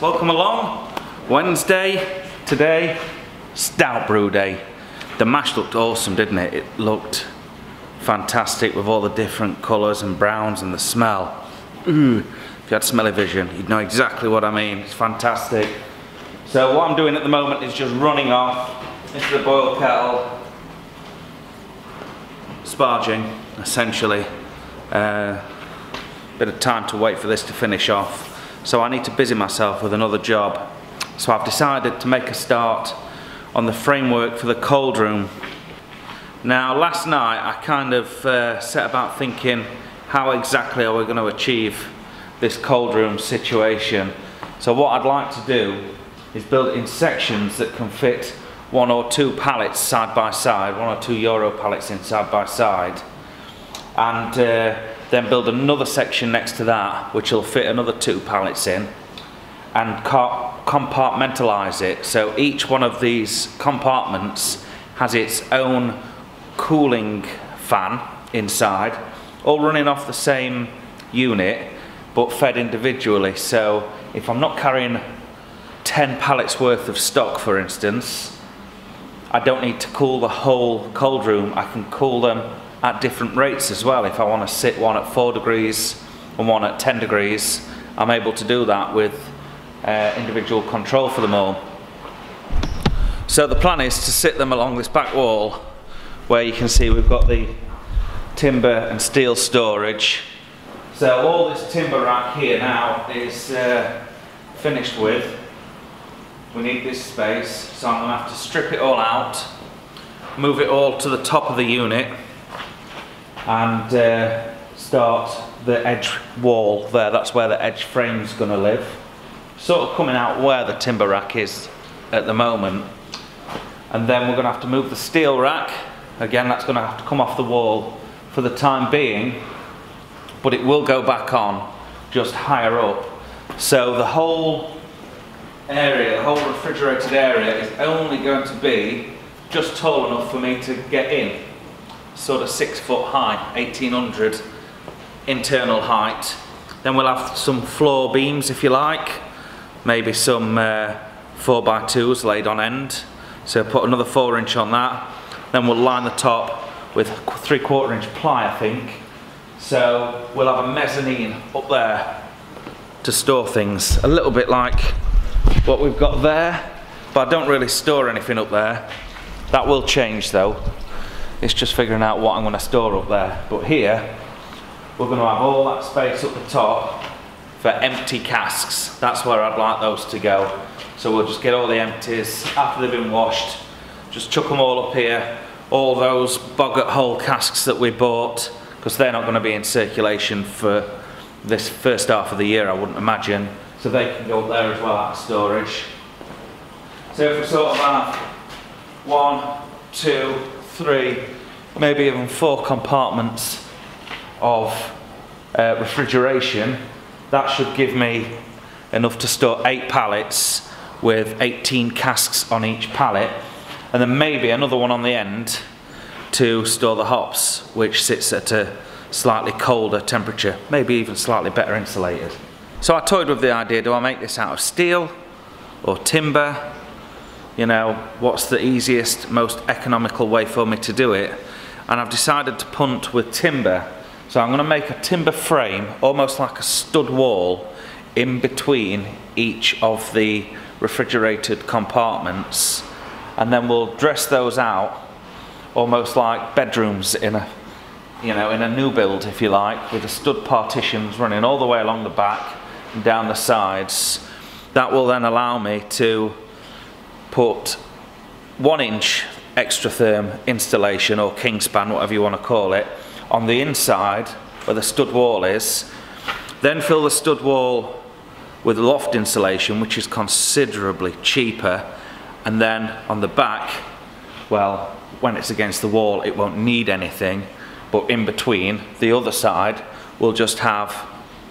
welcome along. Wednesday, today, stout brew day. The mash looked awesome, didn't it? It looked fantastic with all the different colours and browns and the smell. Ooh, if you had smelly vision, you'd know exactly what I mean. It's fantastic. So what I'm doing at the moment is just running off into the boil kettle, sparging, essentially. Uh, bit of time to wait for this to finish off. So I need to busy myself with another job. So I've decided to make a start on the framework for the cold room. Now last night I kind of uh, set about thinking how exactly are we going to achieve this cold room situation. So what I'd like to do is build in sections that can fit one or two pallets side by side, one or two Euro pallets in side by side. And uh, then build another section next to that which will fit another two pallets in and compartmentalize it. So each one of these compartments has its own cooling fan inside all running off the same unit but fed individually. So if I'm not carrying 10 pallets worth of stock for instance I don't need to cool the whole cold room. I can cool them at different rates as well. If I want to sit one at 4 degrees and one at 10 degrees, I'm able to do that with uh, individual control for them all. So the plan is to sit them along this back wall where you can see we've got the timber and steel storage. So all this timber rack here now is uh, finished with. We need this space, so I'm going to have to strip it all out, move it all to the top of the unit and uh, start the edge wall there. That's where the edge frame's going to live. Sort of coming out where the timber rack is at the moment. And then we're going to have to move the steel rack. Again, that's going to have to come off the wall for the time being, but it will go back on just higher up. So the whole area, the whole refrigerated area is only going to be just tall enough for me to get in sort of six foot high, 1800 internal height. Then we'll have some floor beams if you like, maybe some uh, 4 by 2s laid on end. So put another 4 inch on that. Then we'll line the top with 3 quarter inch ply I think. So we'll have a mezzanine up there to store things. A little bit like what we've got there, but I don't really store anything up there. That will change though. It's just figuring out what I'm going to store up there. But here, we're going to have all that space up the top for empty casks. That's where I'd like those to go. So we'll just get all the empties after they've been washed. Just chuck them all up here. All those boggart hole casks that we bought, because they're not going to be in circulation for this first half of the year, I wouldn't imagine. So they can go up there as well out of storage. So if we sort of have one, two, three, maybe even four compartments of uh, refrigeration, that should give me enough to store eight pallets with 18 casks on each pallet and then maybe another one on the end to store the hops which sits at a slightly colder temperature maybe even slightly better insulated. So I toyed with the idea do I make this out of steel or timber you know, what's the easiest, most economical way for me to do it? And I've decided to punt with timber. So I'm going to make a timber frame, almost like a stud wall, in between each of the refrigerated compartments. And then we'll dress those out, almost like bedrooms in a, you know, in a new build, if you like, with the stud partitions running all the way along the back and down the sides. That will then allow me to put one inch Extratherm installation or Kingspan, whatever you want to call it, on the inside where the stud wall is. Then fill the stud wall with loft insulation, which is considerably cheaper. And then on the back, well, when it's against the wall, it won't need anything. But in between, the other side will just have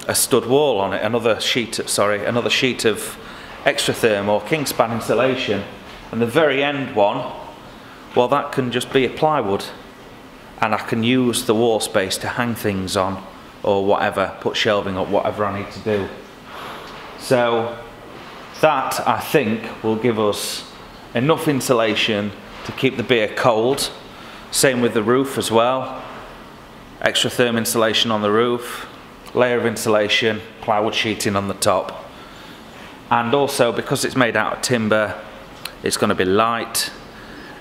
a stud wall on it, another sheet, sorry, another sheet of Extratherm or Kingspan insulation and the very end one well that can just be a plywood and I can use the wall space to hang things on or whatever, put shelving up, whatever I need to do. So that I think will give us enough insulation to keep the beer cold. Same with the roof as well. Extratherm insulation on the roof, layer of insulation, plywood sheeting on the top. And also because it's made out of timber, it's going to be light,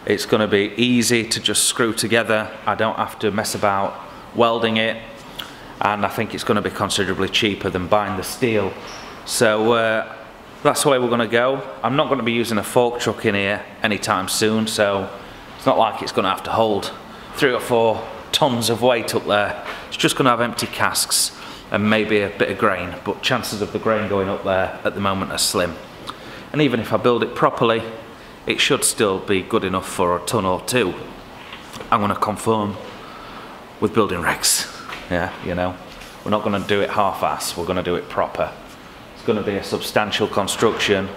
it's going to be easy to just screw together. I don't have to mess about welding it. And I think it's going to be considerably cheaper than buying the steel. So uh, that's the way we're going to go. I'm not going to be using a fork truck in here anytime soon, so it's not like it's going to have to hold three or four tons of weight up there. It's just going to have empty casks and maybe a bit of grain, but chances of the grain going up there at the moment are slim. And even if I build it properly, it should still be good enough for a ton or two. I'm to confirm with building regs. Yeah, you know, we're not going to do it half-ass, we're going to do it proper It's going to be a substantial construction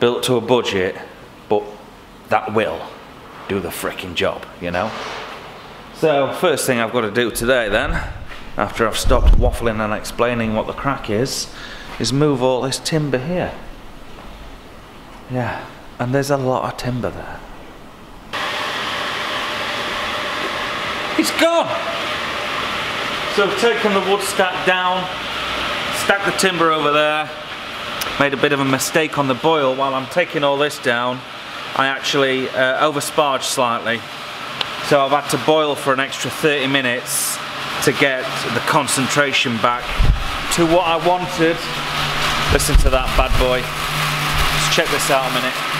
built to a budget, but that will do the freaking job, you know? So, first thing I've got to do today then, after I've stopped waffling and explaining what the crack is, is move all this timber here. Yeah, and there's a lot of timber there. It's gone! So I've taken the wood stack down, stacked the timber over there, made a bit of a mistake on the boil while I'm taking all this down. I actually uh, oversparged slightly. So I've had to boil for an extra 30 minutes to get the concentration back to what I wanted. Listen to that bad boy. Let's check this out a minute.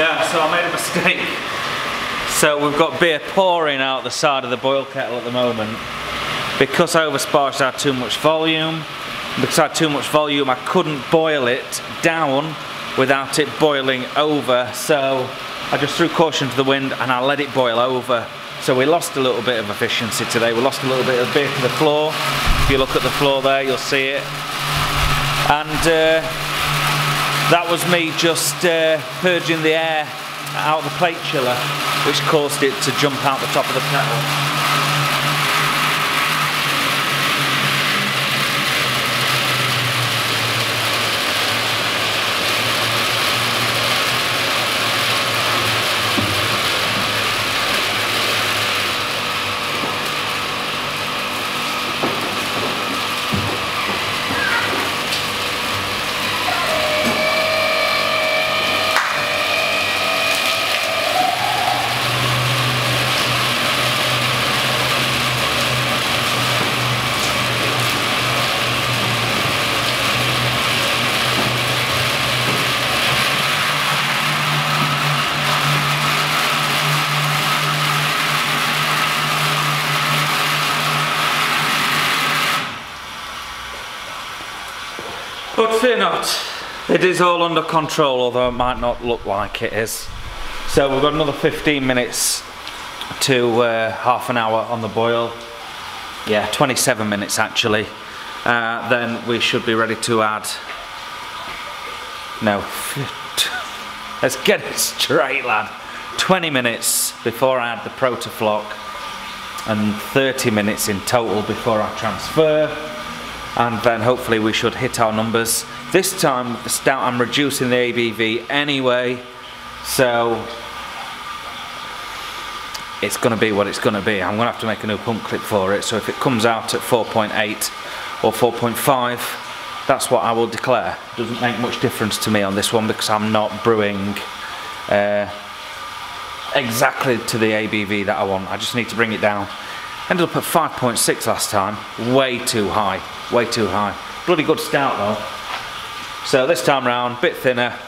Yeah, so I made a mistake. So we've got beer pouring out the side of the boil kettle at the moment. Because I oversparged out too much volume, because I had too much volume, I couldn't boil it down without it boiling over. So I just threw caution to the wind and I let it boil over. So we lost a little bit of efficiency today. We lost a little bit of beer to the floor. If you look at the floor there, you'll see it. And uh, that was me just uh, purging the air out of the plate chiller, which caused it to jump out the top of the kettle. Fear not, it is all under control, although it might not look like it is. So we've got another 15 minutes to uh, half an hour on the boil. Yeah, 27 minutes actually. Uh, then we should be ready to add. No, let's get it straight, lad. 20 minutes before I add the Protafloc, and 30 minutes in total before I transfer and then hopefully we should hit our numbers. This time I'm reducing the ABV anyway, so it's going to be what it's going to be. I'm going to have to make a new pump clip for it, so if it comes out at 4.8 or 4.5, That's what I will declare. Doesn't make much difference to me on this one because I'm not brewing uh, exactly to the ABV that I want. I just need to bring it down. Ended up at 5.6 last time. Way too high. Way too high. Bloody good stout though. So this time round, bit thinner.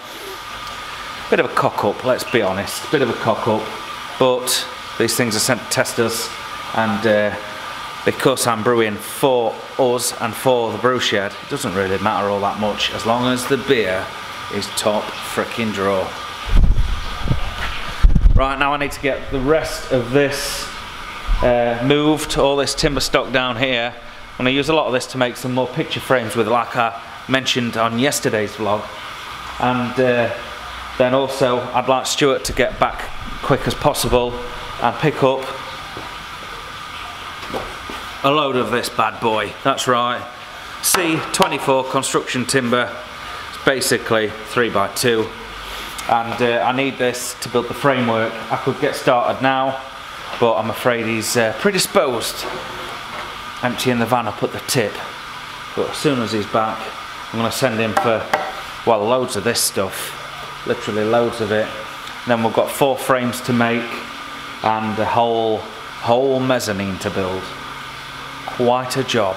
Bit of a cock up, let's be honest. Bit of a cock up. But these things are sent to test us and uh, because I'm brewing for us and for the brew shed, it doesn't really matter all that much as long as the beer is top freaking draw. Right now I need to get the rest of this uh, moved, all this timber stock down here. I'm going to use a lot of this to make some more picture frames with like I mentioned on yesterday's vlog. And uh, then also I'd like Stuart to get back quick as possible and pick up a load of this bad boy. That's right. C24 construction timber. It's basically 3x2. And uh, I need this to build the framework. I could get started now, but I'm afraid he's uh, predisposed. Emptying the van up at the tip. But as soon as he's back, I'm going to send him for, well, loads of this stuff. Literally loads of it. And then we've got four frames to make and a whole, whole mezzanine to build quite a job.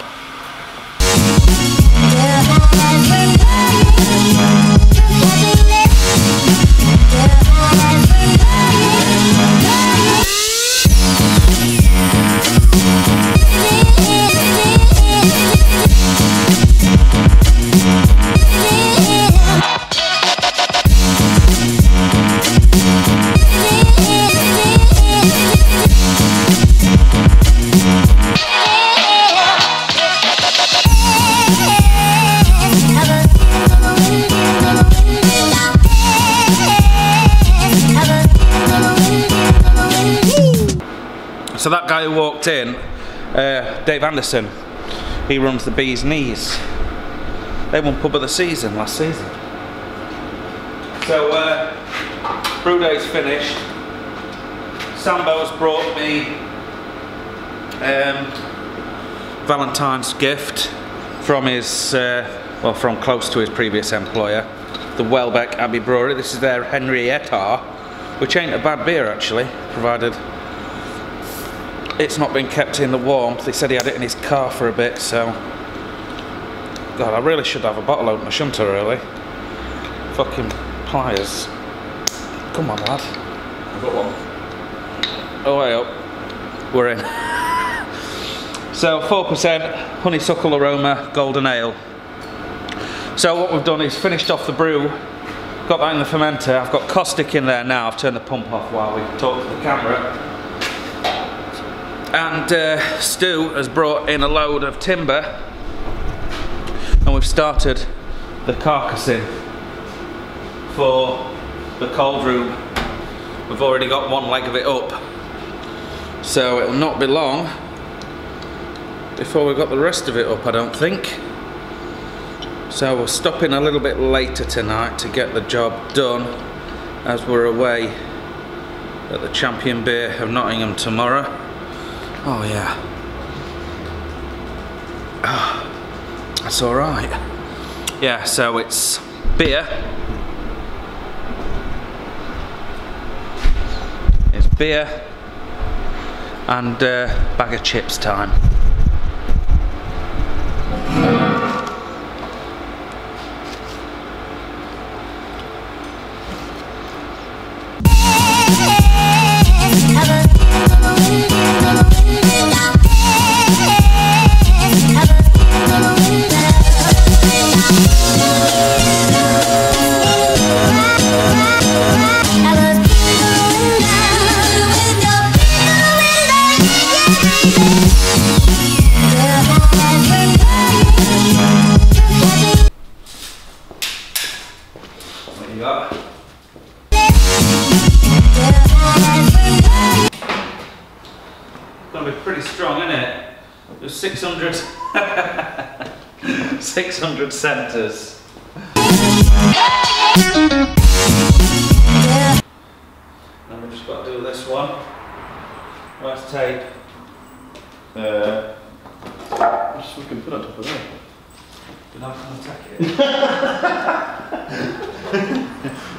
Walked in, uh, Dave Anderson, he runs the Bees Knees. They won pub of the season last season. So uh, brew day's finished. Sambo's brought me um, Valentine's gift from his, uh, well, from close to his previous employer, the Welbeck Abbey Brewery. This is their Henrietta, which ain't a bad beer actually, provided it's not been kept in the warmth. He said he had it in his car for a bit, so. God, I really should have a bottle opener, shouldn't I, really? Fucking pliers. Come on, lad. I've got one. Oh, way up. We're in. so, 4% honeysuckle aroma golden ale. So, what we've done is finished off the brew, got that in the fermenter. I've got caustic in there now. I've turned the pump off while we talk to the camera. And uh, Stu has brought in a load of timber and we've started the carcassing for the cold room. We've already got one leg of it up. So it'll not be long before we've got the rest of it up, I don't think. So we're stopping a little bit later tonight to get the job done as we're away at the Champion Beer of Nottingham tomorrow. Oh yeah. Oh, that's all right. Yeah, so it's beer. It's beer and uh, bag of chips time. Pretty strong, isn't it? There's 600, 600 centres. And we've just got to do this one. Where's tape? Uh, just we can put on top of there. Not going to take it?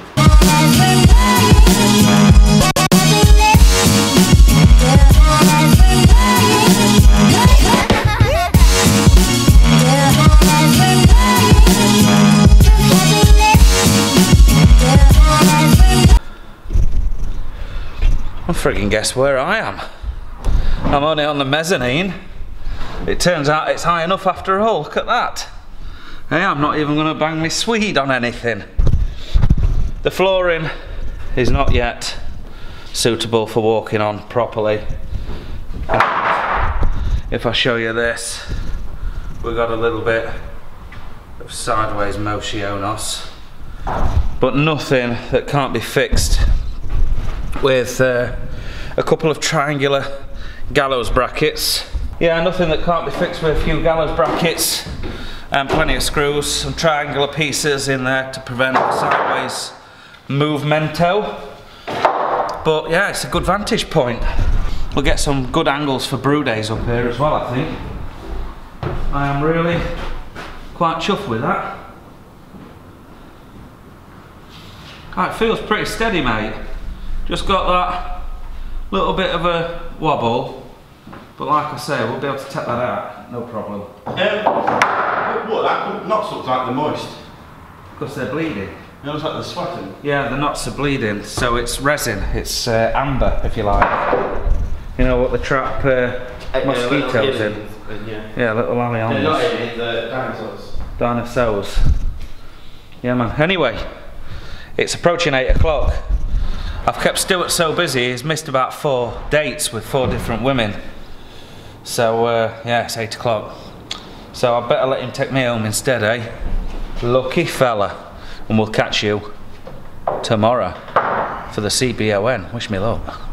frigging guess where I am. I'm only on the mezzanine. It turns out it's high enough after all. Look at that. Hey, I'm not even going to bang my Swede on anything. The flooring is not yet suitable for walking on properly. If I show you this, we've got a little bit of sideways motionos, but nothing that can't be fixed with uh, a couple of triangular gallows brackets. Yeah, nothing that can't be fixed with a few gallows brackets and plenty of screws, some triangular pieces in there to prevent sideways movemento. But yeah, it's a good vantage point. We'll get some good angles for brew days up here as well, I think. I am really quite chuffed with that. Oh, it feels pretty steady, mate. Just got that little bit of a wobble, but like I say, we'll be able to take that out, no problem. Um, what, what, that knots look like they're moist. Because they're bleeding. It looks like they're sweating. Yeah, the knots are bleeding, so it's resin, it's uh, amber, if you like. You know what the trap uh, mosquitoes in? Yeah. Yeah, little They're not aliens. in it, the dinosaurs. Dinosaurs. Yeah, man. Anyway, it's approaching 8 o'clock. I've kept Stuart so busy, he's missed about four dates with four different women. So, uh, yeah, it's 8 o'clock. So I better let him take me home instead, eh? Lucky fella. And we'll catch you tomorrow for the CBON. Wish me luck.